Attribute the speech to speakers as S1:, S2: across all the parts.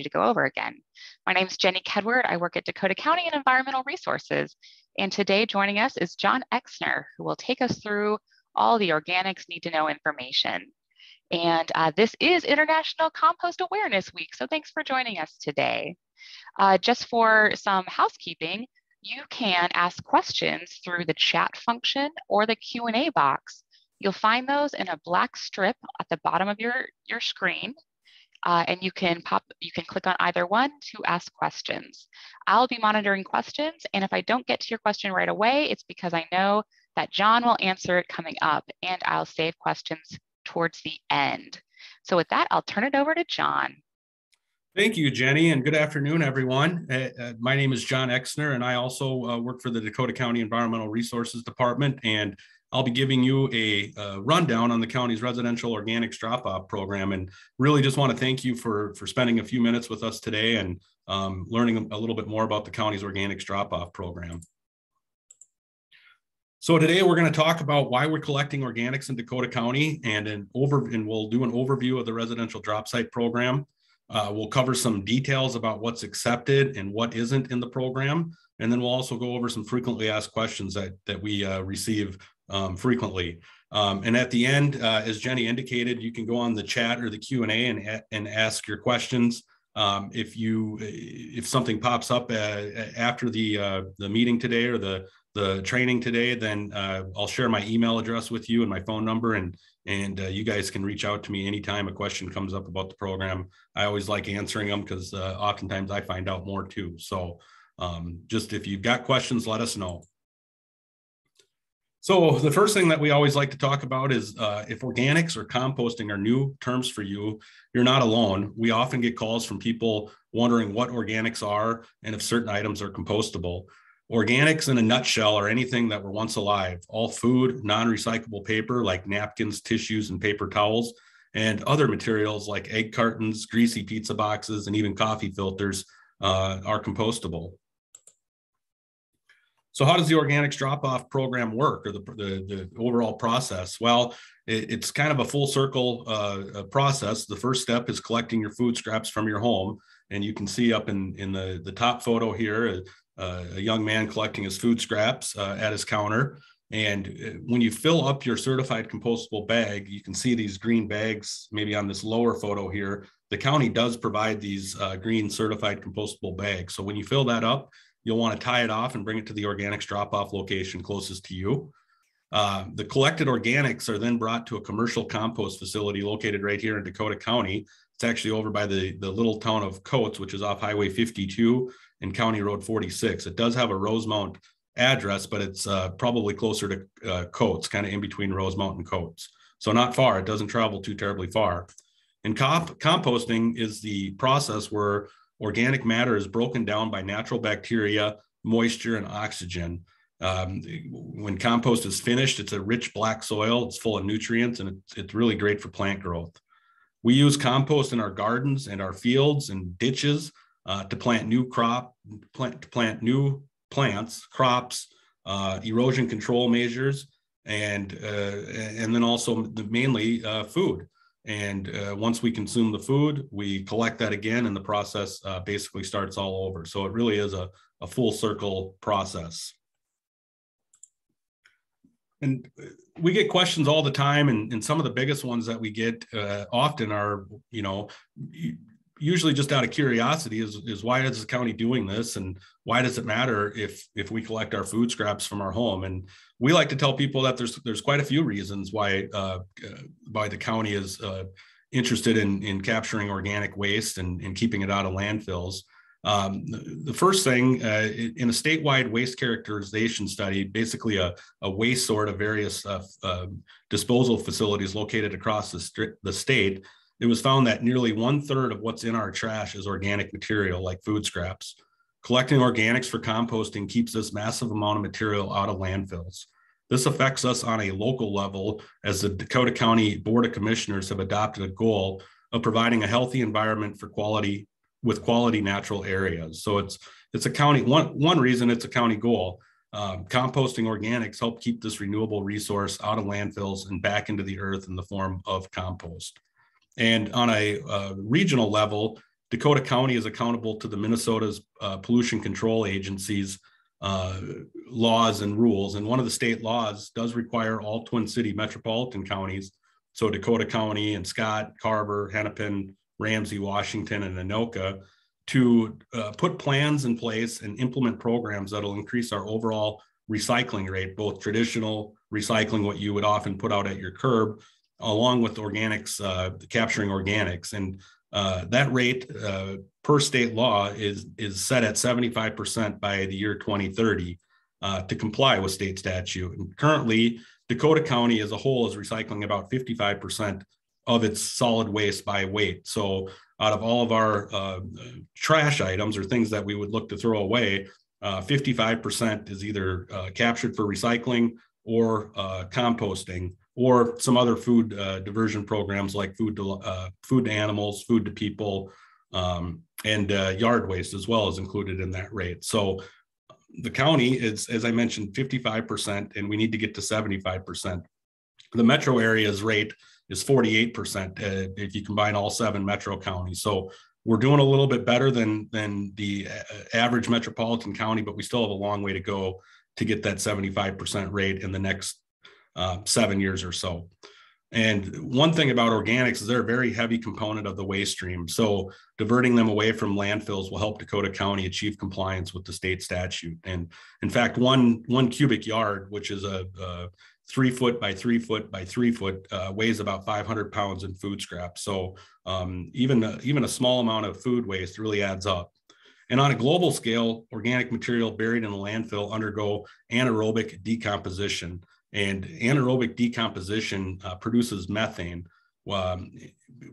S1: to go over again. My name is Jenny Kedward. I work at Dakota County and Environmental Resources. And today joining us is John Exner, who will take us through all the organics need to know information. And uh, this is International Compost Awareness Week. So thanks for joining us today. Uh, just for some housekeeping, you can ask questions through the chat function or the Q&A box. You'll find those in a black strip at the bottom of your, your screen. Uh, and you can pop, you can click on either one to ask questions. I'll be monitoring questions, and if I don't get to your question right away, it's because I know that John will answer it coming up, and I'll save questions towards the end. So with that, I'll turn it over to John.
S2: Thank you, Jenny, and good afternoon, everyone. Uh, uh, my name is John Exner, and I also uh, work for the Dakota County Environmental Resources Department. And I'll be giving you a, a rundown on the county's residential organics drop-off program. And really just want to thank you for, for spending a few minutes with us today and um, learning a little bit more about the county's organics drop-off program. So today we're going to talk about why we're collecting organics in Dakota County and an over and we'll do an overview of the residential drop site program. Uh, we'll cover some details about what's accepted and what isn't in the program. And then we'll also go over some frequently asked questions that, that we uh, receive um, frequently. Um, and at the end, uh, as Jenny indicated, you can go on the chat or the Q&A and, and ask your questions. Um, if you if something pops up uh, after the uh, the meeting today or the the training today, then uh, I'll share my email address with you and my phone number, and and uh, you guys can reach out to me anytime a question comes up about the program. I always like answering them because uh, oftentimes I find out more too. So um, just if you've got questions, let us know. So the first thing that we always like to talk about is uh, if organics or composting are new terms for you, you're not alone. We often get calls from people wondering what organics are and if certain items are compostable. Organics in a nutshell are anything that were once alive, all food, non-recyclable paper like napkins, tissues, and paper towels, and other materials like egg cartons, greasy pizza boxes, and even coffee filters uh, are compostable. So how does the organics drop-off program work or the, the, the overall process? Well, it, it's kind of a full circle uh, process. The first step is collecting your food scraps from your home. And you can see up in, in the, the top photo here, uh, a young man collecting his food scraps uh, at his counter. And uh, when you fill up your certified compostable bag, you can see these green bags, maybe on this lower photo here. The county does provide these uh, green certified compostable bags. So when you fill that up, You'll want to tie it off and bring it to the organics drop off location closest to you. Uh, the collected organics are then brought to a commercial compost facility located right here in Dakota County. It's actually over by the, the little town of Coates, which is off Highway 52 and County Road 46. It does have a Rosemount address, but it's uh, probably closer to uh, Coates, kind of in between Rosemount and Coates. So not far. It doesn't travel too terribly far. And comp- composting is the process where organic matter is broken down by natural bacteria, moisture, and oxygen. Um, when compost is finished, it's a rich black soil. It's full of nutrients and it's, it's really great for plant growth. We use compost in our gardens and our fields and ditches uh, to plant new crop, plant, to plant new plants, crops, uh, erosion control measures, and uh, and then also the, mainly uh, food. And uh, once we consume the food, we collect that again, and the process uh, basically starts all over. So it really is a, a full circle process. And uh, we get questions all the time, and, and some of the biggest ones that we get uh, often are, you know, usually just out of curiosity is, is why is the county doing this? And why does it matter if if we collect our food scraps from our home? And we like to tell people that there's there's quite a few reasons why uh, why the county is uh, interested in in capturing organic waste and, and keeping it out of landfills. Um, the, first thing uh, in a statewide waste characterization study, basically a, a waste sort of various uh, uh, disposal facilities located across the, the state, it was found that nearly one third of what's in our trash is organic material like food scraps. Collecting organics for composting keeps this massive amount of material out of landfills. This affects us on a local level as the Dakota County Board of Commissioners have adopted a goal of providing a healthy environment for quality with quality natural areas. So it's it's a county one one reason it's a county goal. Um, composting organics help keep this renewable resource out of landfills and back into the earth in the form of compost. And on a uh, regional level, Dakota County is accountable to the Minnesota's uh, pollution control agency's uh, laws and rules. And one of the state laws does require all Twin City metropolitan counties, so Dakota County and Scott, Carver, Hennepin, Ramsey, Washington, and Anoka, to uh, put plans in place and implement programs that'll increase our overall recycling rate, both traditional recycling, what you would often put out at your curb, along with organics, uh, capturing organics. And uh, that rate uh, per state law is, is set at 75% by the year 2030 uh, to comply with state statute. And currently, Dakota County as a whole is recycling about 55% of its solid waste by weight. So out of all of our uh, trash items or things that we would look to throw away, 55% uh, is either uh, captured for recycling or composting or some other food uh, diversion programs like food to uh, food to animals, food to people, um, and uh, yard waste as well is included in that rate. So the county is, as I mentioned, 55%, and we need to get to 75%. The metro area's rate is 48% uh, if you combine all seven metro counties. So we're doing a little bit better than than the uh, average metropolitan county, but we still have a long way to go to get that 75% rate in the next uh, seven years or so. And one thing about organics is they're a very heavy component of the waste stream. So diverting them away from landfills will help Dakota County achieve compliance with the state statute. And in fact, one one cubic yard, which is a, a three foot by three foot by three foot, uh, weighs about 500 pounds in food scraps. So um, even even a small amount of food waste really adds up. And on a global scale, organic material buried in a landfill undergo anaerobic decomposition. And anaerobic decomposition uh, produces methane. Um,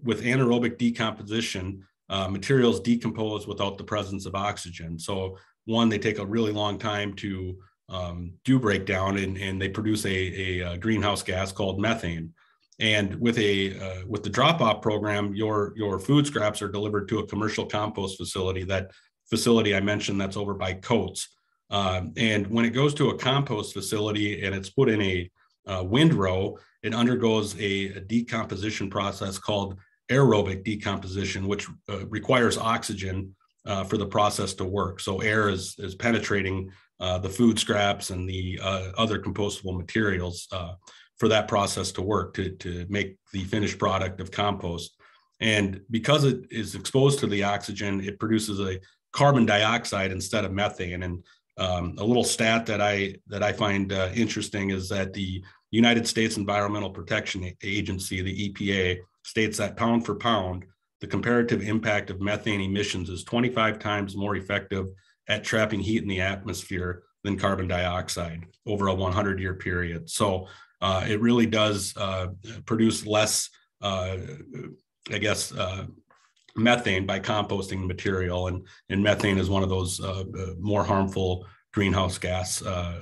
S2: with anaerobic decomposition, uh, materials decompose without the presence of oxygen. So, one, they take a really long time to um, do break down, and, and they produce a, a, a, greenhouse gas called methane. And with a uh, with the drop off program, your your food scraps are delivered to a commercial compost facility. That facility I mentioned that's over by Coates. Um, and when it goes to a compost facility and it's put in a uh, windrow, it undergoes a, a, decomposition process called aerobic decomposition, which uh, requires oxygen uh, for the process to work. So air is, is penetrating uh, the food scraps and the uh, other compostable materials uh, for that process to work to, to make the finished product of compost. And because it is exposed to the oxygen, it produces a carbon dioxide instead of methane. And um, a little stat that I that I find uh, interesting is that the United States Environmental Protection Agency, the EPA, states that pound for pound, the comparative impact of methane emissions is 25 times more effective at trapping heat in the atmosphere than carbon dioxide over a 100 year period. So uh, it really does uh, produce less, uh, I guess, uh, methane by composting material, and and methane is one of those uh, uh, more harmful greenhouse gas, uh,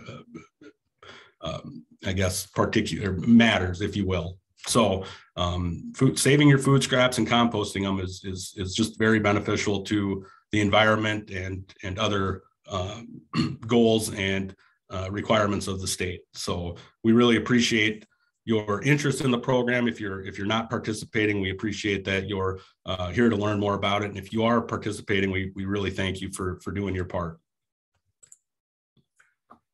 S2: um, I guess, particular matters, if you will. So, um, food, saving your food scraps and composting them is is is just very beneficial to the environment and and other um, goals and uh, requirements of the state. So we really appreciate your interest in the program. If you're if you're not participating, we appreciate that you're uh, here to learn more about it. And if you are participating, we we really thank you for for doing your part.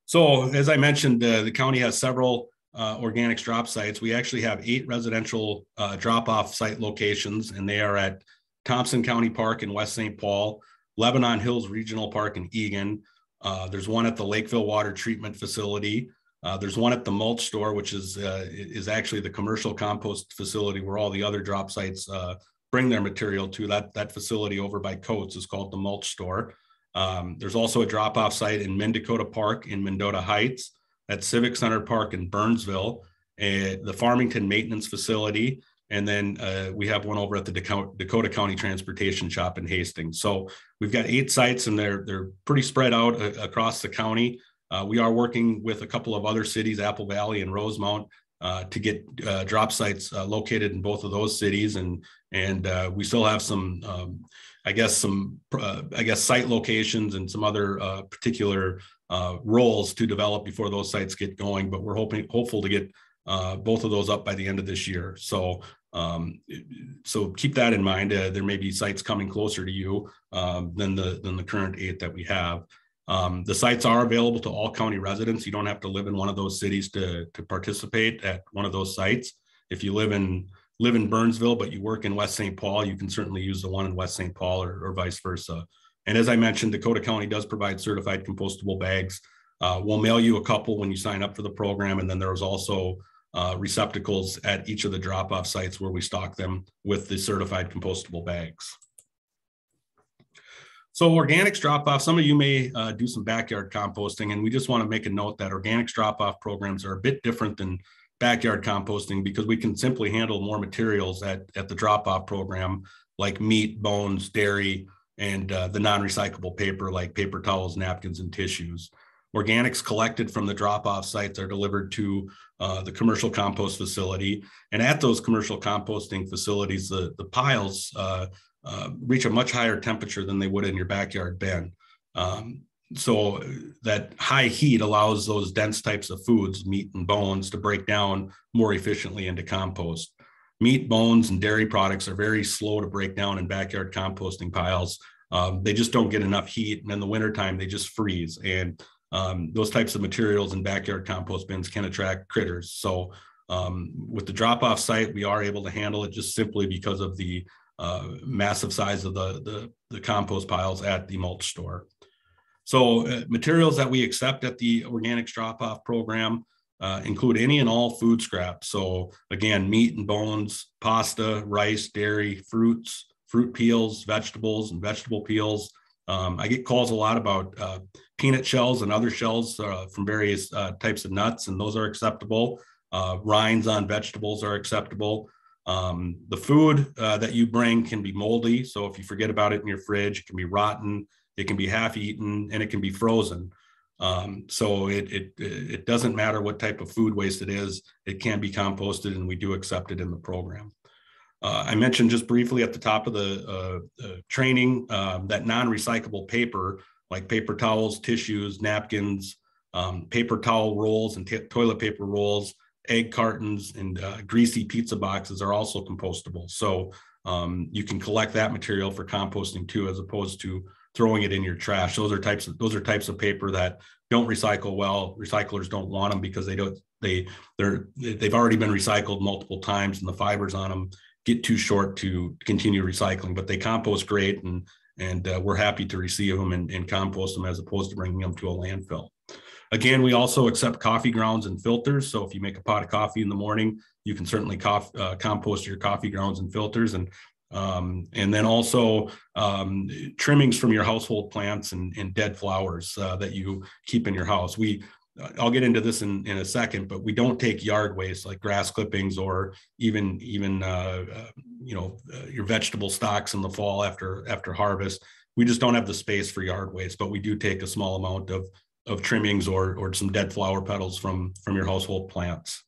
S2: So as I mentioned, uh, the county has several uh, organics drop sites. We actually have eight residential uh, drop off site locations, and they are at Thompson County Park in West St. Paul, Lebanon Hills Regional Park in Eagan. Uh, there's one at the Lakeville Water Treatment Facility. Uh, there's one at the mulch store, which is uh, is actually the commercial compost facility where all the other drop sites uh, bring their material to. That that facility over by Coates is called the mulch store. Um, there's also a drop off site in Mendakota Park in Mendota Heights, at Civic Center Park in Burnsville, the Farmington Maintenance Facility, and then uh, we have one over at the Dakota, Dakota, County Transportation Shop in Hastings. So we've got eight sites, and they're they're pretty spread out uh, across the county. Uh, we are working with a couple of other cities, Apple Valley and Rosemount, uh, to get uh, drop sites uh, located in both of those cities, and and uh, we still have some, um, I guess some, uh, I guess site locations and some other particular roles to develop before those sites get going. But we're hoping hopeful to get both of those up by the end of this year. So Um, so keep that in mind. There may be sites coming closer to you um, than the than the current eight that we have. Um, the sites are available to all county residents. You don't have to live in one of those cities to to participate at one of those sites. If you live in live in Burnsville but you work in West St. Paul, you can certainly use the one in West St. Paul or, or vice versa. And as I mentioned, Dakota County does provide certified compostable bags. Uh, we'll mail you a couple when you sign up for the program, and then there's also uh, receptacles at each of the drop-off sites where we stock them with the certified compostable bags. So organics drop-off, some of you may uh, do some backyard composting, and we just want to make a note that organics drop-off programs are a bit different than backyard composting because we can simply handle more materials at, at the drop-off program, like meat, bones, dairy, and uh, the non-recyclable paper like paper towels, napkins, and tissues. Organics collected from the drop-off sites are delivered to uh, the commercial compost facility. And at those commercial composting facilities, the, the piles uh, reach a much higher temperature than they would in your backyard bin. Um, so that high heat allows those dense types of foods, meat and bones, to break down more efficiently into compost. Meat, bones, and dairy products are very slow to break down in backyard composting piles. Um, they just don't get enough heat, and in the wintertime, they just freeze. And um, those types of materials in backyard compost bins can attract critters. So um, with the drop-off site, we are able to handle it just simply because of the uh, massive size of the, the, the, compost piles at the mulch store. So uh, materials that we accept at the organics drop-off program uh, include any and all food scraps. So again, meat and bones, pasta, rice, dairy, fruits, fruit peels, vegetables and vegetable peels, um, I get calls a lot about uh, peanut shells and other shells uh, from various uh, types of nuts, and those are acceptable. Rinds on vegetables are acceptable. Um, the food uh, that you bring can be moldy, so if you forget about it in your fridge, it can be rotten, it can be half eaten, and it can be frozen. Um, so it, it it doesn't matter what type of food waste it is; it can be composted, and we do accept it in the program. Uh, I mentioned just briefly at the top of the uh, uh, training um, that non-recyclable paper, like paper towels, tissues, napkins, um, paper towel rolls, and toilet paper rolls, egg cartons, and uh, greasy pizza boxes are also compostable. So um, you can collect that material for composting too, as opposed to throwing it in your trash. Those are types of those are types of paper that don't recycle well. Recyclers don't want them because they don't they they're they've already been recycled multiple times, and the fibers on them get too short to continue recycling, but they compost great and and uh, we're happy to receive them and, and, compost them as opposed to bringing them to a landfill. Again, we also accept coffee grounds and filters. So if you make a pot of coffee in the morning, you can certainly cof- uh, compost your coffee grounds and filters. And um, and then also um, trimmings from your household plants and, and dead flowers uh, that you keep in your house. We I'll get into this in, in a second, but we don't take yard waste like grass clippings or even even uh, uh, you know uh, your vegetable stocks in the fall after after harvest. We just don't have the space for yard waste, but we do take a small amount of of trimmings or or some dead flower petals from from your household plants.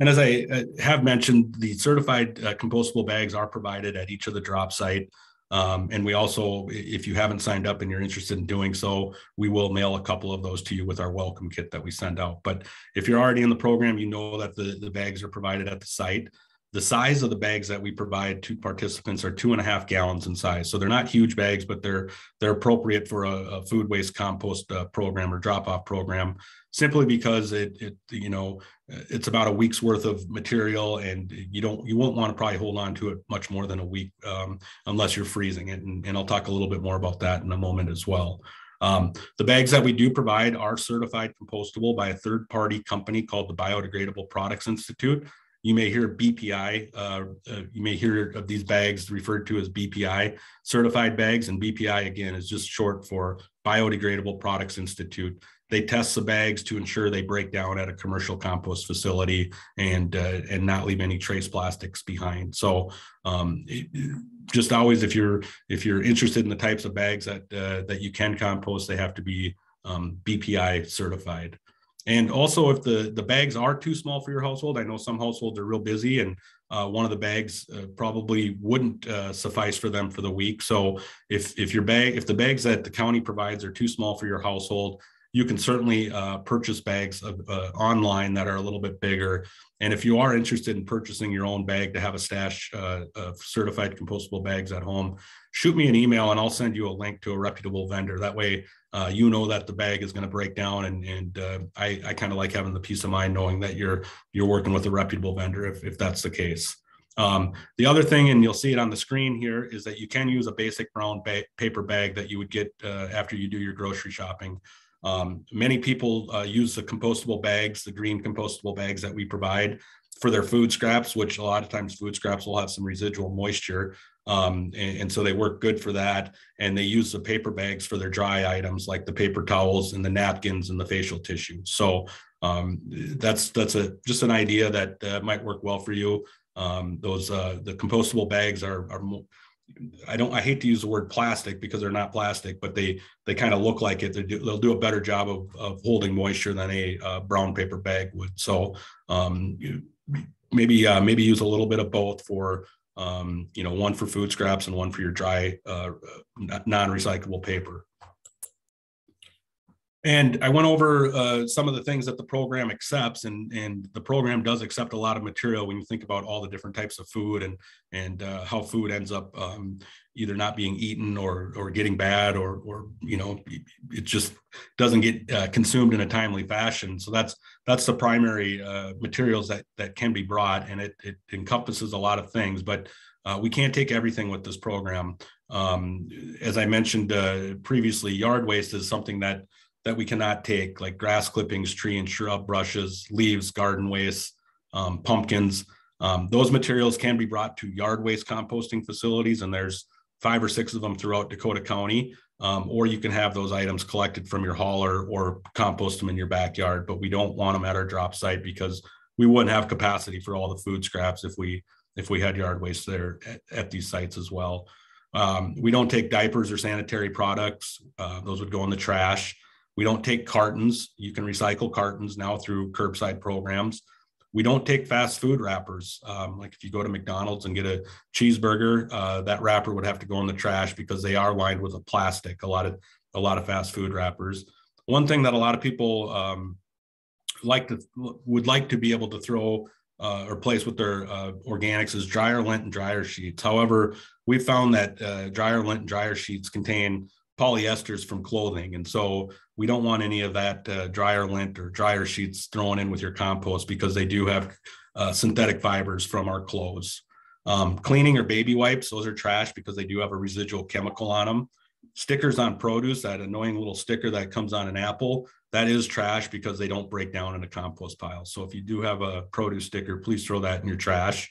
S2: And as I uh, have mentioned, the certified uh, compostable bags are provided at each of the drop site. Um, and we also, if you haven't signed up and you're interested in doing so, we will mail a couple of those to you with our welcome kit that we send out. But if you're already in the program, you know that the, the bags are provided at the site. The size of the bags that we provide to participants are two and a half gallons in size. So they're not huge bags, but they're they're appropriate for a, a food waste compost uh, program or drop off program simply because it, it you know it's about a week's worth of material and you don't you won't want to probably hold on to it much more than a week um, unless you're freezing it. And, and, i'll talk a little bit more about that in a moment as well. Um, the bags that we do provide are certified compostable by a third party company called the biodegradable products institute you may hear BPI, uh, uh, you may hear of these bags referred to as BPI certified bags, and BPI again is just short for Biodegradable Products Institute they test the bags to ensure they break down at a commercial compost facility and uh, and not leave any trace plastics behind. So um, just always if you're if you're interested in the types of bags that uh, that you can compost, they have to be um, BPI certified. And also, if the the bags are too small for your household, I know some households are real busy, and uh, one of the bags uh, probably wouldn't uh, suffice for them for the week. So, if if your bag if the bags that the county provides are too small for your household, you can certainly uh, purchase bags of, uh, online that are a little bit bigger And if you are interested in purchasing your own bag to have a stash uh, of certified compostable bags at home, shoot me an email and I'll send you a link to a reputable vendor. That way, uh, you know that the bag is going to break down, and and uh, I, I kind of like having the peace of mind knowing that you're you're working with a reputable vendor if if that's the case. Um, the other thing, and you'll see it on the screen here, is that you can use a basic brown ba- paper bag that you would get uh, after you do your grocery shopping. Um, many people uh, use the compostable bags, the green compostable bags that we provide for their food scraps, which a lot of times food scraps will have some residual moisture. Um, and, and, so they work good for that. And they use the paper bags for their dry items like the paper towels and the napkins and the facial tissue. So um, that's that's a just an idea that uh, might work well for you. Um, those uh, the compostable bags are are I don't I hate to use the word plastic because they're not plastic, but they they kind of look like it. They do, they'll do a better job of, of holding moisture than a uh, brown paper bag would. So um, maybe uh, maybe use a little bit of both for um, you know one for food scraps and one for your dry uh, non-recyclable paper. And I went over uh, some of the things that the program accepts, and and the program does accept a lot of material when you think about all the different types of food and and uh, how food ends up um, either not being eaten or or getting bad or or you know it just doesn't get uh, consumed in a timely fashion. So that's that's the primary uh, materials that that can be brought, and it it encompasses a lot of things, but. Uh, we can't take everything with this program. Um, as I mentioned uh, previously, yard waste is something that that we cannot take, like grass clippings, tree and shrub brushes, leaves, garden waste, um, pumpkins. Um, those materials can be brought to yard waste composting facilities, and there's five or six of them throughout Dakota County. Um, or you can have those items collected from your hauler or compost them in your backyard. But we don't want them at our drop site because we wouldn't have capacity for all the food scraps if we if we had yard waste there at, at these sites as well. Um, we don't take diapers or sanitary products; uh, those would go in the trash. We don't take cartons. You can recycle cartons now through curbside programs. We don't take fast food wrappers. Um, like if you go to McDonald's and get a cheeseburger, uh, that wrapper would have to go in the trash because they are lined with a plastic. A lot of a lot of fast food wrappers. One thing that a lot of people um, like to would like to be able to throw uh, or place with their uh, organics is dryer lint and dryer sheets. However, we found that uh, dryer lint and dryer sheets contain polyesters from clothing. And so we don't want any of that uh, dryer lint or dryer sheets thrown in with your compost because they do have uh, synthetic fibers from our clothes. Um, cleaning or baby wipes, those are trash because they do have a residual chemical on them. Stickers on produce, that annoying little sticker that comes on an apple, that is trash because they don't break down in a compost pile. So if you do have a produce sticker, please throw that in your trash.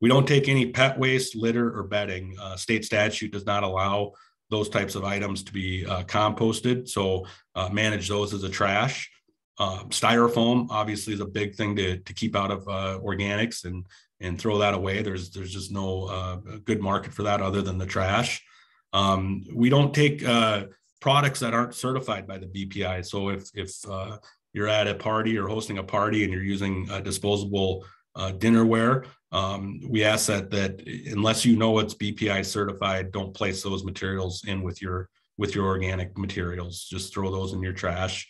S2: We don't take any pet waste, litter, or bedding. Uh, state statute does not allow those types of items to be uh, composted. So uh, manage those as a trash. Uh, styrofoam obviously is a big thing to, to keep out of uh, organics and and throw that away. There's there's just no uh, good market for that other than the trash. Um, we don't take uh, products that aren't certified by the BPI. So if if you're at a party or hosting a party and you're using a disposable dinnerware, um, we ask that that unless you know it's BPI certified, don't place those materials in with your with your organic materials. Just throw those in your trash.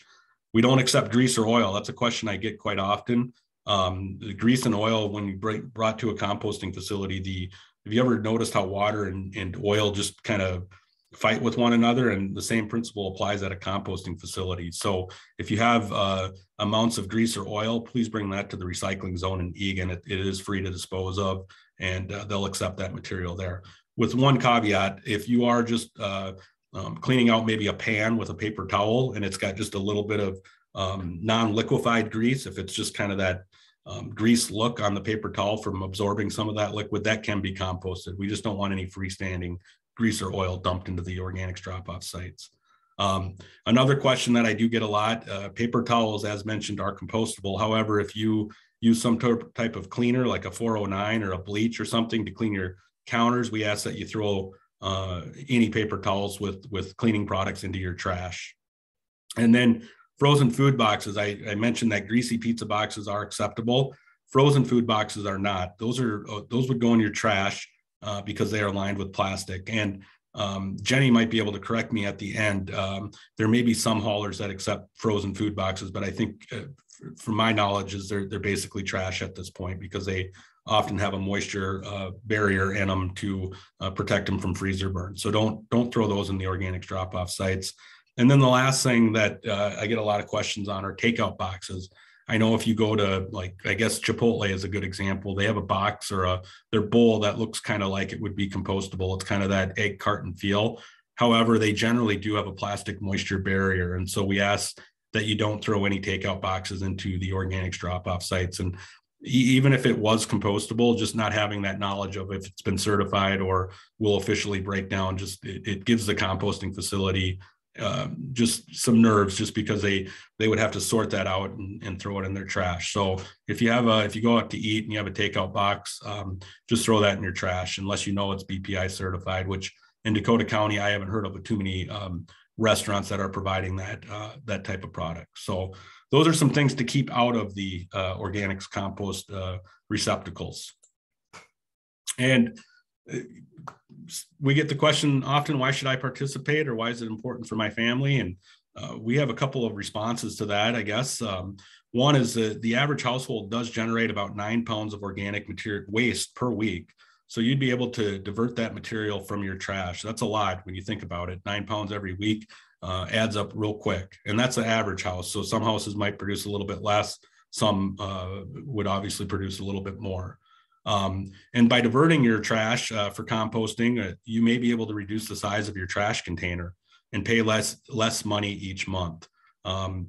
S2: We don't accept grease or oil. That's a question I get quite often. Um, the grease and oil, when you break, brought to a composting facility, the have you ever noticed how water and, and oil just kind of fight with one another and the same principle applies at a composting facility. So if you have uh, amounts of grease or oil please bring that to the recycling zone in Eagan it, it is free to dispose of and uh, they'll accept that material there. With one caveat if you are just uh, um, cleaning out maybe a pan with a paper towel and it's got just a little bit of um, non-liquefied grease if it's just kind of that um, grease look on the paper towel from absorbing some of that liquid that can be composted. We just don't want any freestanding grease or oil dumped into the organics drop-off sites. Um, another question that I do get a lot, uh, paper towels, as mentioned, are compostable. However, if you use some type of cleaner like a 409 or a bleach or something to clean your counters, we ask that you throw uh, any paper towels with, with cleaning products into your trash. And then frozen food boxes, I, I mentioned that greasy pizza boxes are acceptable. Frozen food boxes are not. Those are uh, those would go in your trash uh, because they are lined with plastic. And um, Jenny might be able to correct me at the end. Um, there may be some haulers that accept frozen food boxes, but I think, uh, from my knowledge, is they're they're basically trash at this point because they often have a moisture uh, barrier in them to uh, protect them from freezer burn. So don't don't throw those in the organics drop off sites. And then the last thing that uh, I get a lot of questions on are takeout boxes. I know if you go to like I guess Chipotle is a good example. They have a box or a their bowl that looks kind of like it would be compostable. It's kind of that egg carton feel. However, they generally do have a plastic moisture barrier, and so we ask that you don't throw any takeout boxes into the organics drop off sites. And even if it was compostable, just not having that knowledge of if it's been certified or will officially break down, just it, it gives the composting facility uh, just some nerves, just because they they would have to sort that out and, and, throw it in their trash. So if you have a if you go out to eat and you have a takeout box, um, just throw that in your trash unless you know it's BPI certified. Which in Dakota County, I haven't heard of too many um, restaurants that are providing that uh, that type of product. So those are some things to keep out of the uh, organics compost uh, receptacles. And uh, we get the question often, why should I participate or why is it important for my family? And uh, we have a couple of responses to that, I guess. Um, one is that the average household does generate about nine pounds of organic material waste per week. So you'd be able to divert that material from your trash. That's a lot when you think about it. Nine pounds every week uh, adds up real quick. And that's the average house. So some houses might produce a little bit less, some uh, would obviously produce a little bit more. Um, and by diverting your trash uh, for composting, uh, you may be able to reduce the size of your trash container and pay less less money each month. Um,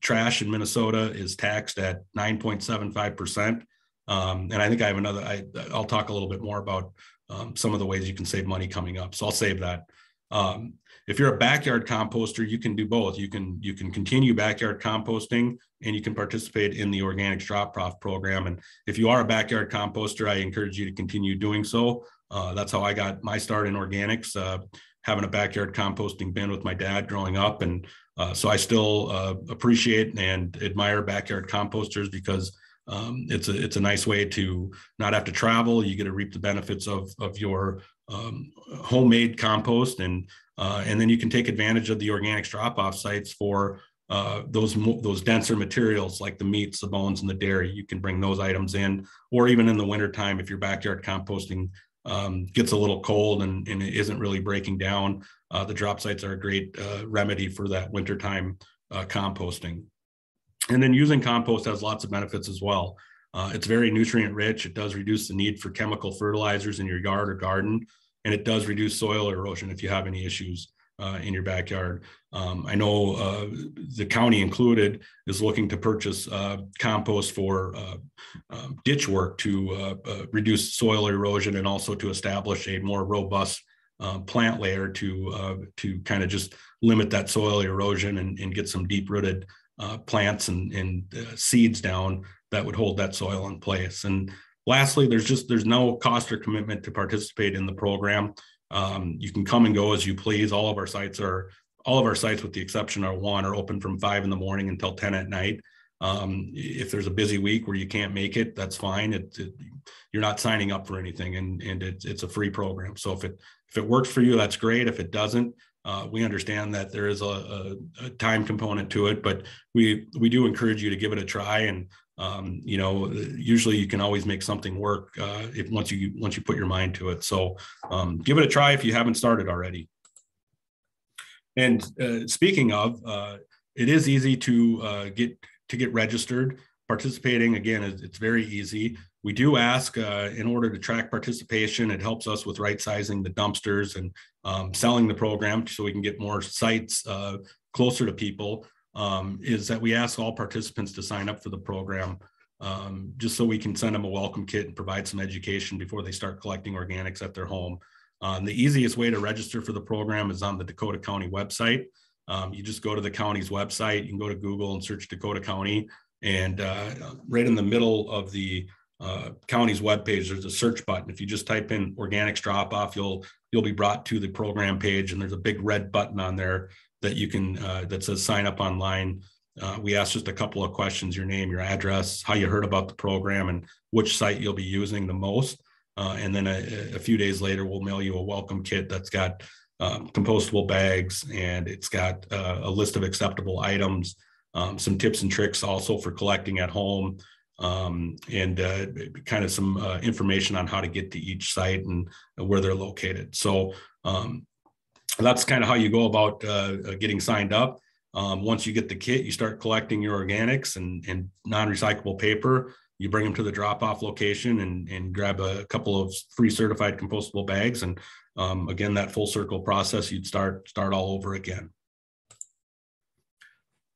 S2: trash in Minnesota is taxed at 9.75 percent, um, and I think I have another. I, will talk a little bit more about um, some of the ways you can save money coming up. So I'll save that. Um, if you're a backyard composter, you can do both. You can you can continue backyard composting and you can participate in the organic drop off program. And if you are a backyard composter, I encourage you to continue doing so. Uh, that's how I got my start in organics, uh, having a backyard composting bin with my dad growing up. And uh, so I still uh, appreciate and admire backyard composters because um, it's a it's a nice way to not have to travel. You get to reap the benefits of of your um, homemade compost and uh, and then you can take advantage of the organics drop-off sites for uh, those those denser materials like the meats, the bones, and the dairy. You can bring those items in, or even in the wintertime if your backyard composting um, gets a little cold and, and it isn't really breaking down. Uh, the drop sites are a great uh, remedy for that wintertime uh, composting. And then using compost has lots of benefits as well. Uh, it's very nutrient rich. It does reduce the need for chemical fertilizers in your yard or garden and it does reduce soil erosion if you have any issues uh, in your backyard. Um, I know uh, the county included is looking to purchase uh, compost for uh, um, ditch work to uh, uh, reduce soil erosion and also to establish a more robust plant layer to to kind of just limit that soil erosion and, and get some deep rooted plants and, and seeds down that would hold that soil in place. And Lastly, there's just there's no cost or commitment to participate in the program. Um, you can come and go as you please. All of our sites are all of our sites, with the exception of one, are open from five in the morning until ten at night. Um, if there's a busy week where you can't make it, that's fine. It, it, you're not signing up for anything, and and it's it's a free program. So if it if it works for you, that's great. If it doesn't, uh, we understand that there is a, a, a, time component to it, but we we do encourage you to give it a try. And um, you know, usually you can always make something work uh, if once you once you put your mind to it. So um, give it a try if you haven't started already. And uh, speaking of, uh, it is easy to uh, get to get registered. Participating again, it's very easy. We do ask uh, in order to track participation. It helps us with right sizing the dumpsters and um, selling the program so we can get more sites uh, closer to people um, is that we ask all participants to sign up for the program um, just so we can send them a welcome kit and provide some education before they start collecting organics at their home. Um, the easiest way to register for the program is on the Dakota County website. Um, you just go to the county's website, you can go to Google and search Dakota County, and uh, right in the middle of the uh, county's webpage, there's a search button. If you just type in organics drop off, you'll you'll be brought to the program page, and there's a big red button on there that you can uh, that says sign up online. Uh, we ask just a couple of questions: your name, your address, how you heard about the program, and which site you'll be using the most. Uh, and then a, a, few days later, we'll mail you a welcome kit that's got um, compostable bags and it's got uh, a list of acceptable items, um, some tips and tricks also for collecting at home, um, and uh, kind of some uh, information on how to get to each site and where they're located. So um, that's kind of how you go about uh, uh, getting signed up. Um, once you get the kit, you start collecting your organics and, and non-recyclable paper. You bring them to the drop-off location and, and grab a couple of free certified compostable bags. And um, again, that full circle process, you'd start start all over again.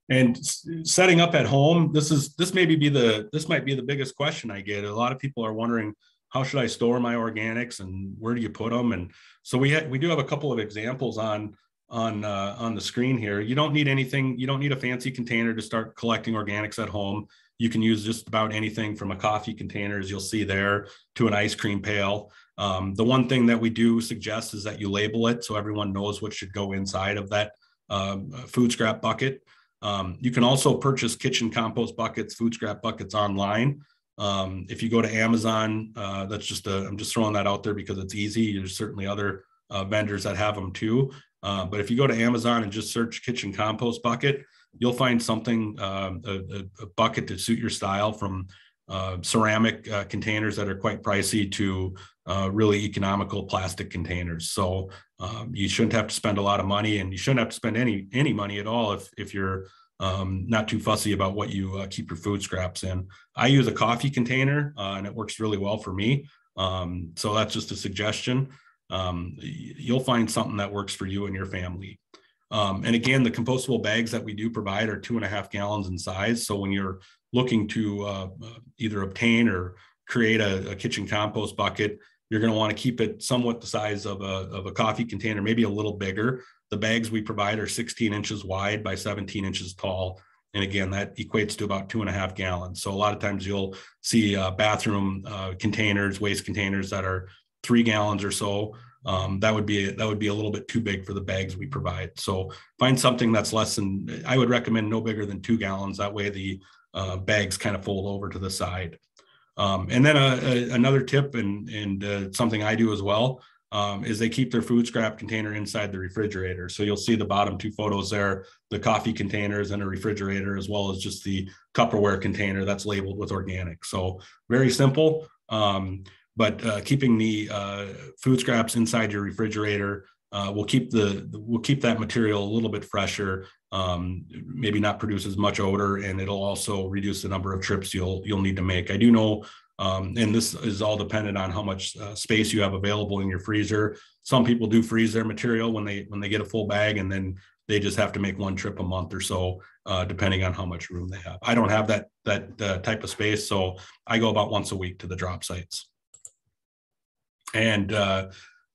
S2: And setting up at home, this is this maybe be the this might be the biggest question I get. A lot of people are wondering how should I store my organics and where do you put them? And so we we do have a couple of examples on on uh, on the screen here. You don't need anything. You don't need a fancy container to start collecting organics at home. You can use just about anything from a coffee container, as you'll see there, to an ice cream pail. Um, the one thing that we do suggest is that you label it so everyone knows what should go inside of that um, food scrap bucket. Um, you can also purchase kitchen compost buckets, food scrap buckets online. Um, if you go to Amazon, uh, that's just a, I'm just throwing that out there because it's easy. There's certainly other uh, vendors that have them too. Uh, but if you go to Amazon and just search kitchen compost bucket, you'll find something, um, a, a, bucket to suit your style from uh, ceramic uh, containers that are quite pricey to uh, really economical plastic containers. So um, you shouldn't have to spend a lot of money, and you shouldn't have to spend any any money at all if if you're um, not too fussy about what you uh, keep your food scraps in. I use a coffee container, uh, and it works really well for me. Um, so that's just a suggestion. Um, you'll find something that works for you and your family. Um, and again, the compostable bags that we do provide are two and a half gallons in size. So when you're looking to uh, either obtain or create a, a kitchen compost bucket, you're going to want to keep it somewhat the size of a, of a coffee container, maybe a little bigger. The bags we provide are 16 inches wide by 17 inches tall. And again, that equates to about two and a half gallons. So a lot of times you'll see uh, bathroom uh, containers, waste containers that are three gallons or so. Um, that would be that would be a little bit too big for the bags we provide. So find something that's less than. I would recommend no bigger than two gallons. That way the uh, bags kind of fold over to the side. Um, and then a, uh, a, another tip, and, and uh, something I do as well, um, is they keep their food scrap container inside the refrigerator. So you'll see the bottom two photos there, the coffee containers and a refrigerator, as well as just the Tupperware container that's labeled with organic. So very simple, um, but uh, keeping the uh, food scraps inside your refrigerator uh, will keep the will keep that material a little bit fresher um, maybe not produce as much odor, and it'll also reduce the number of trips you'll you'll need to make. I do know, um, and this is all dependent on how much uh, space you have available in your freezer. Some people do freeze their material when they when they get a full bag, and then they just have to make one trip a month or so, uh, depending on how much room they have. I don't have that that uh, type of space, so I go about once a week to the drop sites. And uh,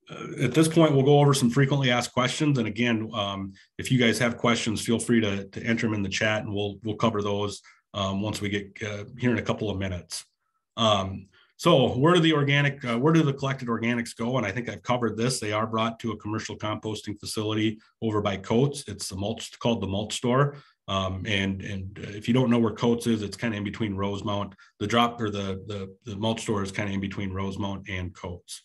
S2: uh, at this point, we'll go over some frequently asked questions. And again, um, if you guys have questions, feel free to, to enter them in the chat and we'll, we'll cover those um, once we get uh, here in a couple of minutes. Um, so where do the organic, uh, where do the collected organics go? And I think I've covered this. They are brought to a commercial composting facility over by Coates. It's the mulch called the mulch store. Um, and and if you don't know where Coates is, it's kind of in between Rosemount. The drop or the the, the mulch store is kind of in between Rosemount and Coates.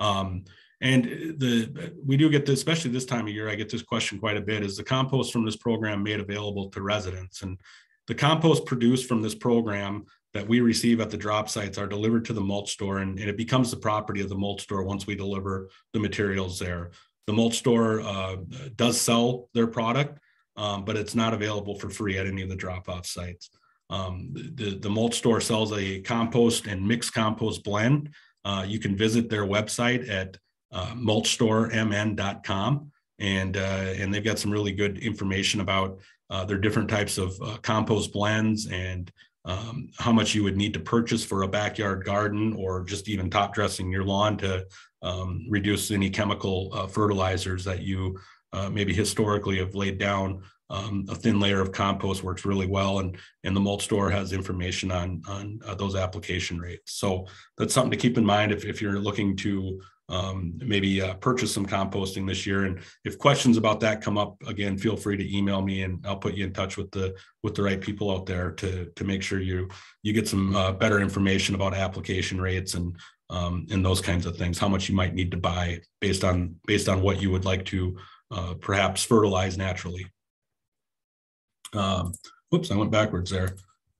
S2: Um, and the we do get this, especially this time of year, I get this question quite a bit: Is the compost from this program made available to residents? And the compost produced from this program that we receive at the drop sites are delivered to the mulch store, and, and it becomes the property of the mulch store once we deliver the materials there. The mulch store uh, does sell their product, um, but it's not available for free at any of the drop-off sites. Um, the, the mulch store sells a compost and mixed compost blend. Uh, you can visit their website at uh, mulchstoremn.com. And, uh, and they've got some really good information about uh, their different types of uh, compost blends and um, how much you would need to purchase for a backyard garden or just even top dressing your lawn to um, reduce any chemical uh, fertilizers that you uh, maybe historically have laid down. Um, a thin layer of compost works really well and and the mulch store has information on on uh, those application rates. So that's something to keep in mind if, if you're looking to um, maybe uh, purchase some composting this year. And if questions about that come up again, feel free to email me and I'll put you in touch with the with the right people out there to to make sure you you get some uh, better information about application rates and um, and those kinds of things. How much you might need to buy based on based on what you would like to uh, perhaps fertilize naturally. Um, whoops, I went backwards there.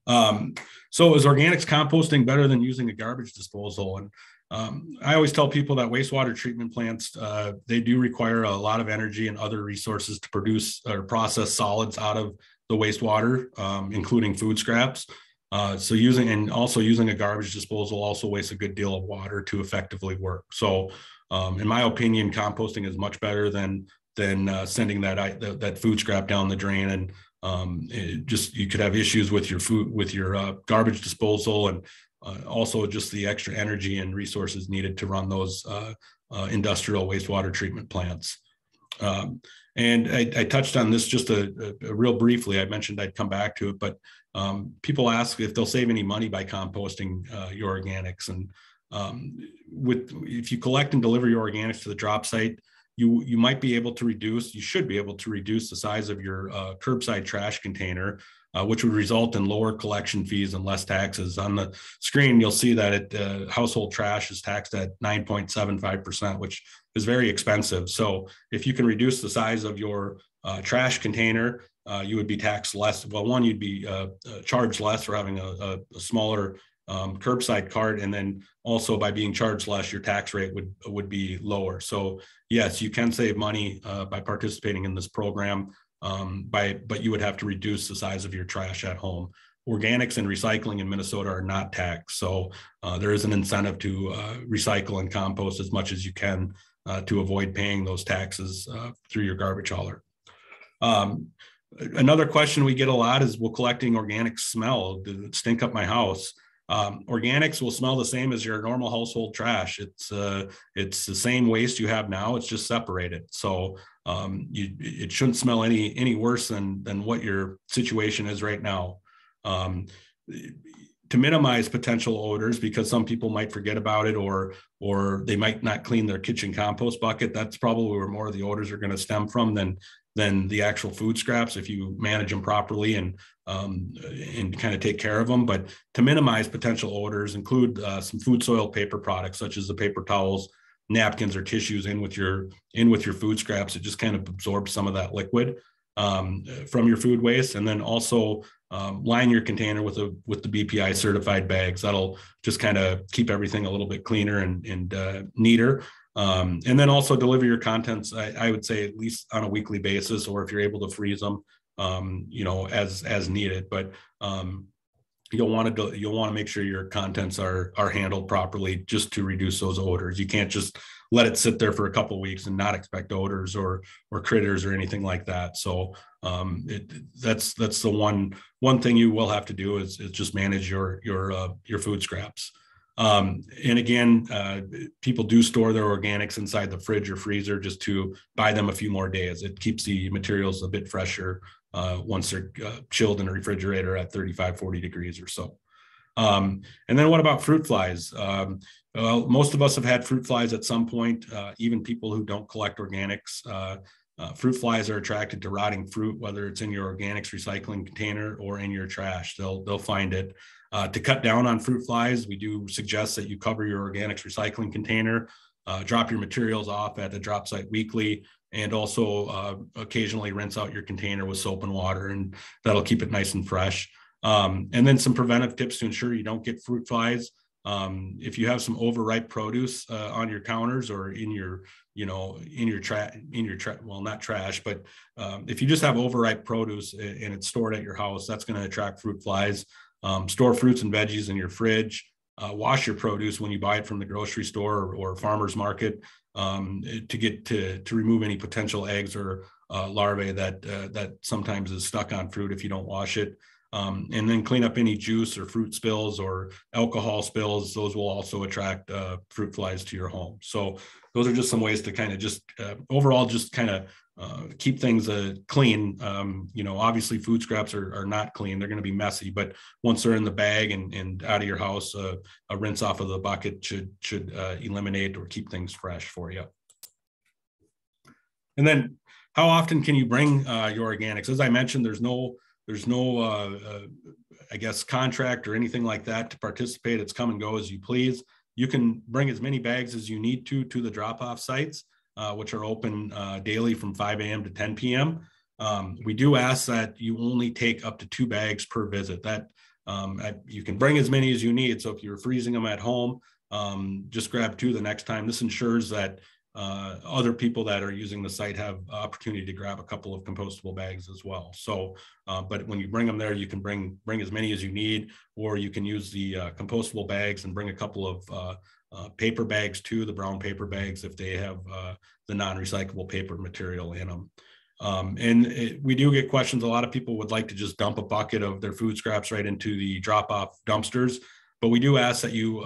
S2: Um, so is organics composting better than using a garbage disposal? And um, I always tell people that wastewater treatment plants, uh, they do require a lot of energy and other resources to produce or process solids out of the wastewater, um, including food scraps. Uh, so using and also using a garbage disposal also wastes a good deal of water to effectively work. So um, in my opinion, composting is much better than than uh, sending that, that, that food scrap down the drain and um, just you could have issues with your food with your uh, garbage disposal and also just the extra energy and resources needed to run those uh, uh industrial wastewater treatment plants. Um, and I, I, touched on this just a, a, a, real briefly. I mentioned I'd come back to it, but um, people ask if they'll save any money by composting uh, your organics. And um, with if you collect and deliver your organics to the drop site, you you might be able to reduce. You should be able to reduce the size of your uh, curbside trash container uh, which would result in lower collection fees and less taxes. On the screen, you'll see that it, uh, household trash is taxed at 9.75%, which is very expensive. So if you can reduce the size of your uh, trash container, uh, you would be taxed less. Well, one, you'd be uh, uh, charged less for having a, a, a smaller um, curbside cart, and then also by being charged less, your tax rate would would be lower. So yes, you can save money by participating in this program um, by but you would have to reduce the size of your trash at home. Organics and recycling in Minnesota are not taxed, so uh, there is an incentive to uh, recycle and compost as much as you can uh, to avoid paying those taxes uh, through your garbage hauler. Um, another question we get a lot is, will collecting organics smell? Did it stink up my house? Um, organics will smell the same as your normal household trash. It's uh, it's the same waste you have now. It's just separated. So um, you, it shouldn't smell any any worse than than what your situation is right now. Um, to minimize potential odors, because some people might forget about it, or or they might not clean their kitchen compost bucket. That's probably where more of the odors are going to stem from than than the actual food scraps if you manage them properly and um, and kind of take care of them. But to minimize potential odors, include uh, some food soil paper products such as the paper towels, napkins or tissues in with your in with your food scraps. It just kind of absorbs some of that liquid um, from your food waste. And then also um, line your container with a with the bpi certified bags. That'll just kind of keep everything a little bit cleaner and, and uh, neater. Um, and then also deliver your contents I, I, would say at least on a weekly basis or if you're able to freeze them um, you know as as needed but um, you'll want to you'll want to make sure your contents are are handled properly just to reduce those odors. You can't just let it sit there for a couple weeks and not expect odors or or critters or anything like that. So um, it, that's that's the one one thing you will have to do is, is just manage your your uh, your food scraps. Um, and again uh, people do store their organics inside the fridge or freezer just to buy them a few more days. It keeps the materials a bit fresher uh, once they're uh, chilled in a refrigerator at 35, 40 degrees or so. Um, and then what about fruit flies? Um, well, most of us have had fruit flies at some point, uh, even people who don't collect organics. Uh, uh, fruit flies are attracted to rotting fruit, whether it's in your organics recycling container or in your trash. They'll they'll find it. Uh, to cut down on fruit flies, we do suggest that you cover your organics recycling container, drop your materials off at the drop site weekly, and also uh, occasionally rinse out your container with soap and water and that'll keep it nice and fresh. Um, and then some preventive tips to ensure you don't get fruit flies. Um, if you have some overripe produce uh, on your counters or in your you know in your trash in your tra- well not trash but um, if you just have overripe produce and it's stored at your house that's going to attract fruit flies. Um, store fruits and veggies in your fridge. Uh, wash your produce when you buy it from the grocery store or, or farmers market um, to get to to remove any potential eggs or uh, larvae that uh, that sometimes is stuck on fruit if you don't wash it. Um, and then clean up any juice or fruit spills or alcohol spills. Those will also attract uh, fruit flies to your home. So those are just some ways to kind of just uh, overall just kind of uh, keep things uh, clean. Um, you know, obviously food scraps are, are not clean. They're going to be messy, but once they're in the bag and, and out of your house, uh, a rinse off of the bucket should, should uh, eliminate or keep things fresh for you. And then how often can you bring uh, your organics? As I mentioned, there's no, there's no, uh, I guess, contract or anything like that to participate. It's come and go as you please you can bring as many bags as you need to to the drop off sites, uh, which are open uh, daily from 5 a.m. to 10 p.m. Um, we do ask that you only take up to two bags per visit. That um, you can bring as many as you need. So if you're freezing them at home, um, just grab two the next time. This ensures that uh, other people that are using the site have opportunity to grab a couple of compostable bags as well. So, uh, but when you bring them there, you can bring bring as many as you need, or you can use the uh, compostable bags and bring a couple of uh, uh, paper bags too, the brown paper bags if they have uh, the non-recyclable paper material in them. Um, and it, we do get questions. A lot of people would like to just dump a bucket of their food scraps right into the drop-off dumpsters, but we do ask that you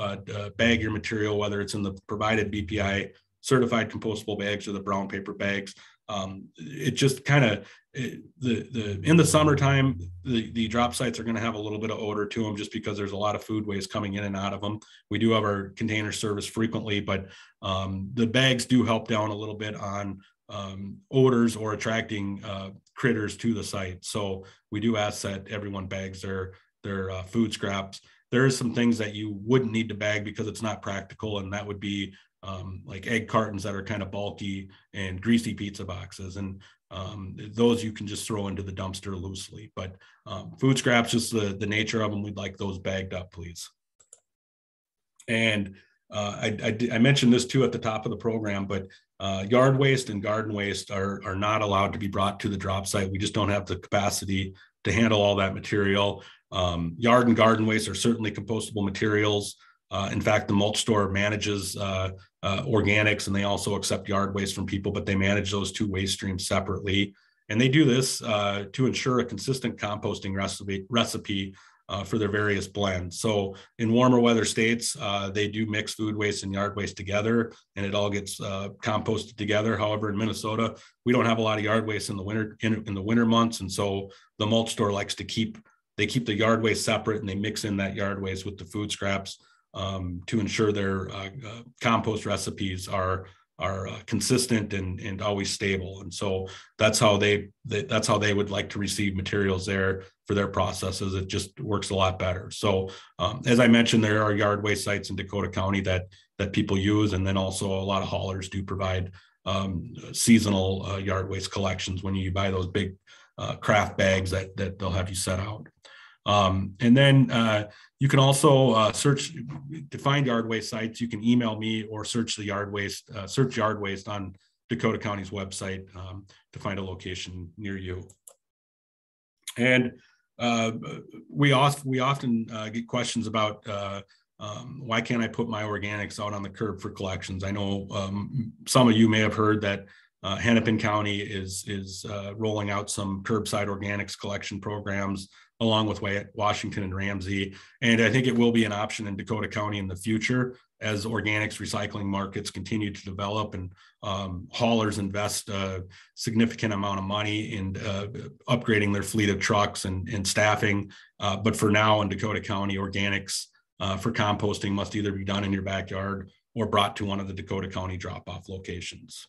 S2: bag your material, whether it's in the provided BPI certified compostable bags or the brown paper bags. Um, it just kind of the the in the summertime the the drop sites are going to have a little bit of odor to them just because there's a lot of food waste coming in and out of them. We do have our container service frequently, but um, the bags do help down a little bit on um, odors or attracting uh, critters to the site. So we do ask that everyone bags their their uh, food scraps. There are some things that you wouldn't need to bag because it's not practical, and that would be um, like egg cartons that are kind of bulky and greasy pizza boxes. And um, those you can just throw into the dumpster loosely. But um, food scraps, just the, the nature of them, we'd like those bagged up, please. And uh, I, I, I, mentioned this too at the top of the program, but uh, yard waste and garden waste are, are not allowed to be brought to the drop site. We just don't have the capacity to handle all that material. Um, yard and garden waste are certainly compostable materials. Uh, in fact, the mulch store manages uh, uh, organics and they also accept yard waste from people, but they manage those two waste streams separately. And they do this uh, to ensure a consistent composting recipe, recipe uh, for their various blends. So in warmer weather states, uh, they do mix food waste and yard waste together and it all gets composted together. However, in Minnesota, we don't have a lot of yard waste in the winter in, in the winter months. And so the mulch store likes to keep they keep the yard waste separate and they mix in that yard waste with the food scraps um, to ensure their uh, uh, compost recipes are are uh, consistent and, and always stable. And so that's how they, they, that's how they would like to receive materials there for their processes. It just works a lot better. So um, as I mentioned, there are yard waste sites in Dakota County that that people use, and then also a lot of haulers do provide um, seasonal uh, yard waste collections when you buy those big uh, kraft bags that that they'll have you set out. Um, and then uh, you can also uh, search to find yard waste sites. You can email me or search the yard waste, uh, search yard waste on Dakota County's website um, to find a location near you. And uh, we, oft, we often uh, get questions about uh, um, why can't I put my organics out on the curb for collections? I know um, some of you may have heard that uh, Hennepin County is is uh, rolling out some curbside organics collection programs along with Washington and Ramsey. And I think it will be an option in Dakota County in the future as organics recycling markets continue to develop and um, haulers invest a significant amount of money in uh, upgrading their fleet of trucks and, and staffing. Uh, but for now in Dakota County, organics uh, for composting must either be done in your backyard or brought to one of the Dakota County drop-off locations.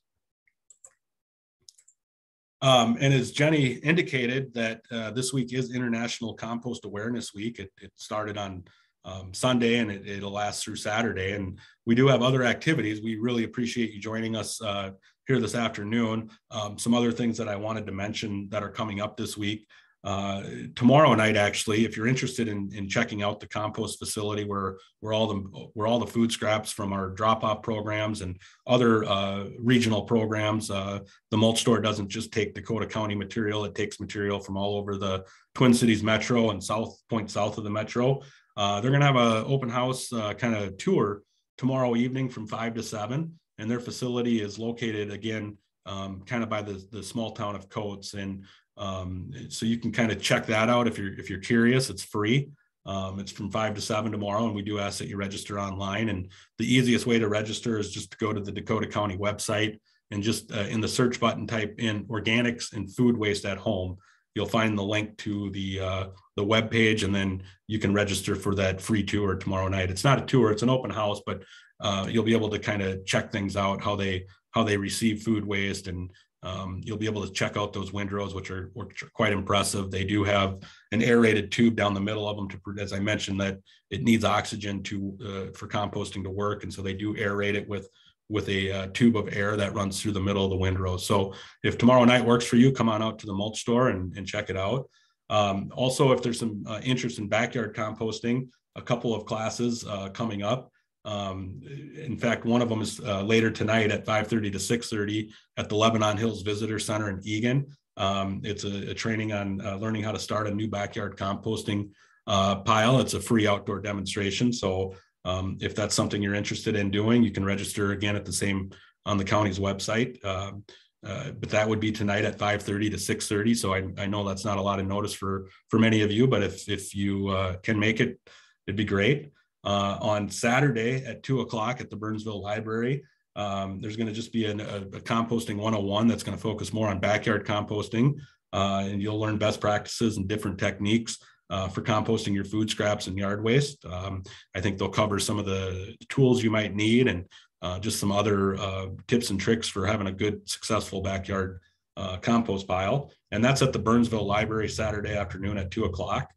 S2: Um, and as Jenny indicated, that uh, this week is International Compost Awareness Week. It, it started on um, Sunday and it, will last through Saturday. And we do have other activities. We really appreciate you joining us uh, here this afternoon. Um, some other things that I wanted to mention that are coming up this week uh, tomorrow night actually if you're interested in, in checking out the compost facility where where all the where all the food scraps from our drop off programs and other uh, regional programs uh, the mulch store doesn't just take dakota county material. It takes material from all over the twin cities metro and south point south of the metro. Uh, they're going to have an open house uh, kind of tour tomorrow evening from 5 to 7 and their facility is located again um, kind of by the, the small town of coates. And um, so you can kind of check that out if you're if you're curious. It's free. Um, it's from five to seven tomorrow, and we do ask that you register online. And the easiest way to register is just to go to the Dakota County website and just uh, in the search button type in organics and food waste at home. You'll find the link to the uh, the web page, and then you can register for that free tour tomorrow night. It's not a tour; it's an open house, but uh, you'll be able to kind of check things out how they how they receive food waste and um, you'll be able to check out those windrows, which are, which are quite impressive. They do have an aerated tube down the middle of them to, as I mentioned, that it needs oxygen to uh, for composting to work, and so they do aerate it with with a uh, tube of air that runs through the middle of the windrow. So if tomorrow night works for you, come on out to the mulch store and, and check it out. Um, also, if there's some uh, interest in backyard composting, a couple of classes uh, coming up. Um, in fact, one of them is uh, later tonight at 5:30 to 6:30 at the Lebanon Hills Visitor Center in Eagan. Um, it's a, a, training on uh, learning how to start a new backyard composting uh, pile. It's a free outdoor demonstration. So um, if that's something you're interested in doing, you can register again at the same on the county's website. Um, uh, but that would be tonight at 5:30 to 6:30. So I, I know that's not a lot of notice for for many of you, but if if you uh, can make it, it'd be great. Uh, on Saturday at two o'clock at the Burnsville Library, um, there's going to just be an, a, a, composting 101 that's going to focus more on backyard composting, uh, and you'll learn best practices and different techniques uh, for composting your food scraps and yard waste. Um, I think they'll cover some of the tools you might need and uh, just some other uh, tips and tricks for having a good, successful backyard uh, compost pile. And that's at the Burnsville Library Saturday afternoon at two o'clock.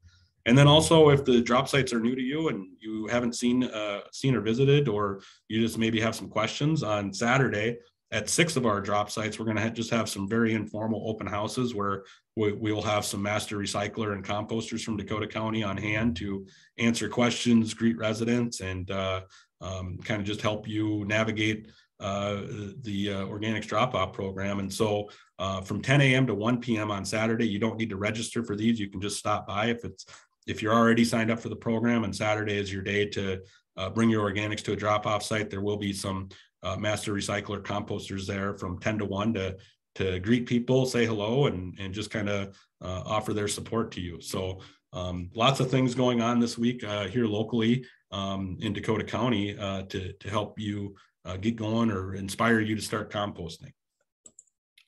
S2: And then also, if the drop sites are new to you and you haven't seen uh, seen or visited, or you just maybe have some questions on Saturday, at six of our drop sites, we're going to just have some very informal open houses where we, will have some master recycler and composters from Dakota County on hand to answer questions, greet residents, and uh, um, kind of just help you navigate uh, the uh, organics drop off program. And so uh, from 10 a.m. to 1 p.m. on Saturday, you don't need to register for these. You can just stop by if it's if you're already signed up for the program and Saturday is your day to uh, bring your organics to a drop off site. There will be some uh, master recycler composters there from 10 to 1 to to greet people say hello and and just kind of uh, offer their support to you so um, lots of things going on this week uh, here locally um, in dakota county uh, to to help you uh, get going or inspire you to start composting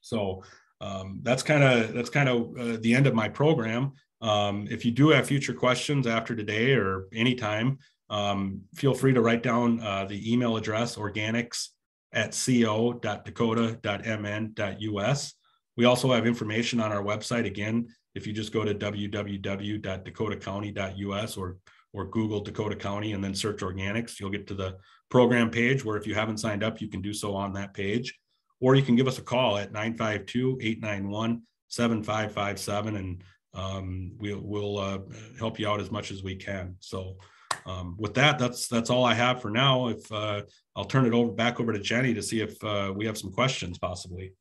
S2: so um, that's kind of that's kind of uh, the end of my program um, if you do have future questions after today or anytime um, feel free to write down uh, the email address organics at co.dakota.mn.us. We also have information on our website. Again, if you just go to www.dakotacounty.us or or Google Dakota County and then search organics, you'll get to the program page where if you haven't signed up, you can do so on that page. Or you can give us a call at 952 891 7557 and um, we'll, we'll uh, help you out as much as we can. So um, with that, that's that's all I have for now. If uh, I'll turn it over back over to Jenny to see if uh, we have some questions possibly.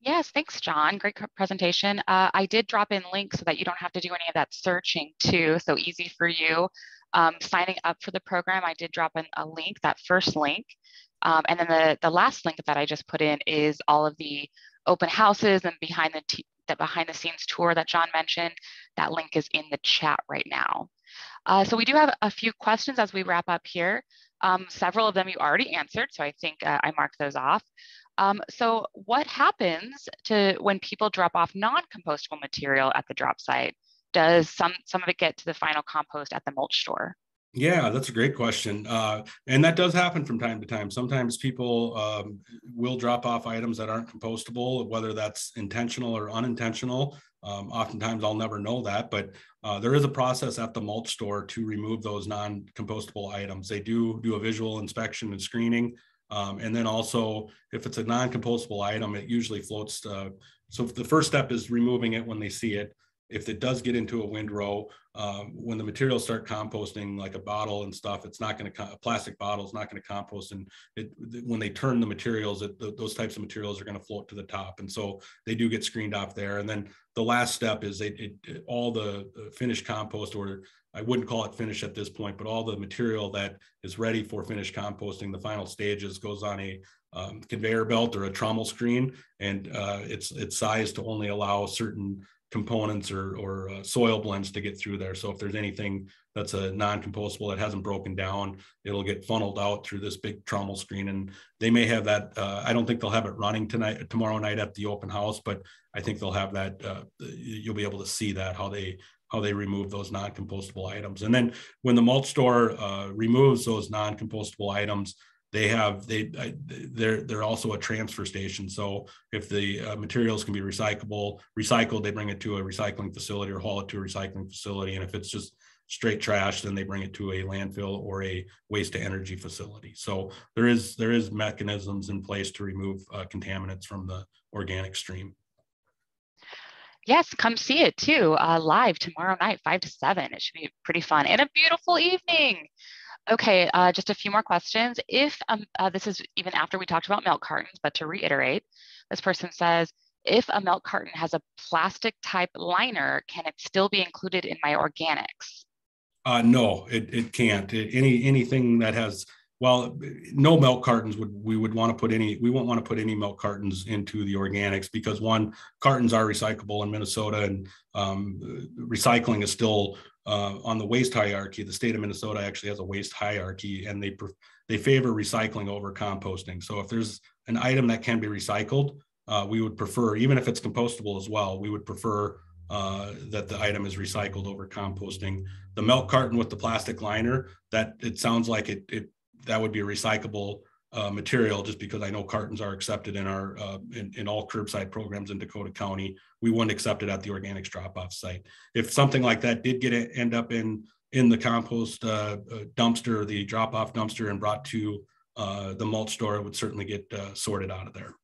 S1: Yes, thanks, John. Great presentation. Uh, I did drop in links so that you don't have to do any of that searching too. So easy for you. Um, signing up for the program, I did drop in a link, that first link. Um, and then the, the last link that I just put in is all of the open houses and behind the, the behind the scenes tour that John mentioned. That link is in the chat right now. Uh, so we do have a few questions as we wrap up here. Um, several of them you already answered, so I think uh, I marked those off. Um, so what happens to when people drop off non-compostable material at the drop site? Does some, some of it get to the final compost at the mulch store?
S2: Yeah, that's a great question. Uh, and that does happen from time to time. Sometimes people um, will drop off items that aren't compostable, whether that's intentional or unintentional. Um, oftentimes I'll never know that, but uh, there is a process at the mulch store to remove those non-compostable items. They do do a visual inspection and screening. Um, and then also if it's a non-compostable item, it usually floats. Uh, so the first step is removing it when they see it if it does get into a windrow, um, when the materials start composting, like a bottle and stuff, it's not going to a plastic bottle is not going to compost. And it, when they turn the materials, it, those types of materials are going to float to the top, and so they do get screened off there. And then the last step is it, it all the finished compost, or I wouldn't call it finished at this point, but all the material that is ready for finished composting, the final stages goes on a um, conveyor belt or a trommel screen, and uh, it's it's sized to only allow certain components or, or uh, soil blends to get through there. So if there's anything that's a non-compostable that hasn't broken down, it'll get funneled out through this big trommel screen. And they may have that. Uh, I don't think they'll have it running tonight, tomorrow night at the open house, but I think they'll have that. Uh, you'll be able to see that how they how they remove those non-compostable items. And then when the mulch store uh, removes those non-compostable items, they have they they're they're also a transfer station. So if the uh, materials can be recyclable, recycled, they bring it to a recycling facility or haul it to a recycling facility. And if it's just straight trash, then they bring it to a landfill or a waste to energy facility. So there is there is mechanisms in place to remove uh, contaminants from the organic stream.
S1: Yes, come see it too, uh, live tomorrow night, five to seven. It should be pretty fun and a beautiful evening. Okay, uh, just a few more questions. If um, uh, this is even after we talked about milk cartons, but to reiterate, this person says, if a milk carton has a plastic type liner, can it still be included in my organics?
S2: Uh, no, it, it can't. It, any anything that has well, no milk cartons would we would want to put any we won't want to put any milk cartons into the organics because one cartons are recyclable in Minnesota and um, recycling is still uh, on the waste hierarchy. The state of Minnesota actually has a waste hierarchy and they they favor recycling over composting. So if there's an item that can be recycled, uh, we would prefer even if it's compostable as well. We would prefer uh, that the item is recycled over composting. The milk carton with the plastic liner, that it sounds like it, it that would be a recyclable uh, material just because I know cartons are accepted in our uh, in, in, all curbside programs in Dakota County. We wouldn't accept it at the organics drop-off site. If something like that did get it, end up in in the compost uh, uh dumpster, the drop-off dumpster, and brought to uh, the mulch store, it would certainly get uh, sorted out of there.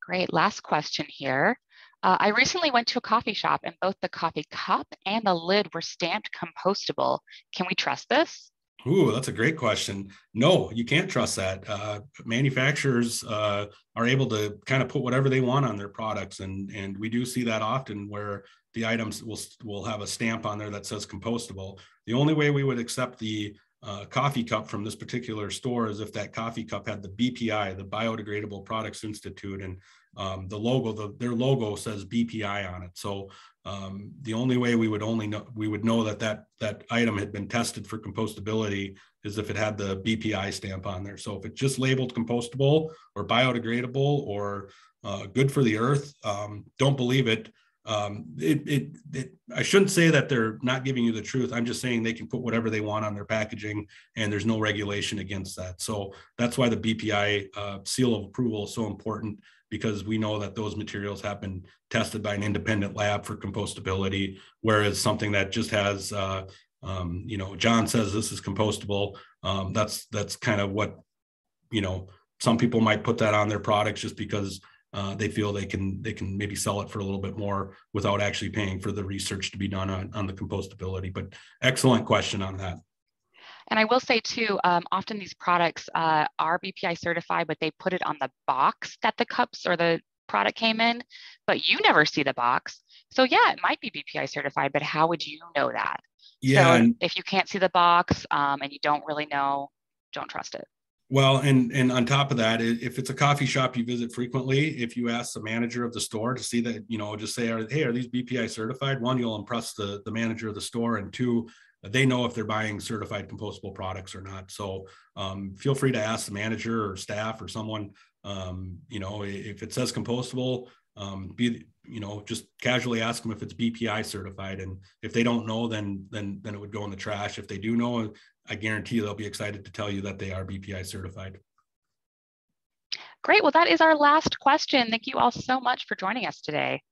S1: Great. Last question here. Uh, I recently went to a coffee shop and both the coffee cup and the lid were stamped compostable. Can we trust this?
S2: Ooh, that's a great question. No, you can't trust that. Uh, manufacturers uh, are able to kind of put whatever they want on their products, and and we do see that often where the items will will have a stamp on there that says compostable. The only way we would accept the uh, coffee cup from this particular store is if that coffee cup had the BPI, the Biodegradable Products Institute, and um, the logo, the, their logo says BPI on it. So um, the only way we would only know we would know that that that item had been tested for compostability is if it had the BPI stamp on there. So if it's just labeled compostable or biodegradable or uh, good for the earth, um, don't believe it. Um, it, it, it, I shouldn't say that they're not giving you the truth. I'm just saying they can put whatever they want on their packaging, and there's no regulation against that. So that's why the BPI uh, seal of approval is so important because we know that those materials have been tested by an independent lab for compostability, whereas something that just has, uh, um, you know, John says this is compostable. Um, that's that's kind of what, you know, some people might put that on their products just because uh, they feel they can they can maybe sell it for a little bit more without actually paying for the research to be done on, on the compostability. But excellent question on that.
S1: And I will say too, um, often these products uh, are BPI certified, but they put it on the box that the cups or the product came in, but you never see the box. So yeah, it might be BPI certified, but how would you know that?
S2: Yeah.
S1: So if you can't see the box um, and you don't really know, don't trust it.
S2: Well, and and on top of that, if it's a coffee shop you visit frequently, if you ask the manager of the store to see that, you know, just say, "Hey, are these BPI certified?" One, you'll impress the the manager of the store, and two, they know if they're buying certified compostable products or not. So um, feel free to ask the manager or staff or someone. Um, you know, if it says compostable, um, be you know just casually ask them if it's BPI certified, and if they don't know, then then then it would go in the trash. If they do know, I guarantee they'll be excited to tell you that they are BPI certified.
S1: Great. Well, that is our last question. Thank you all so much for joining us today.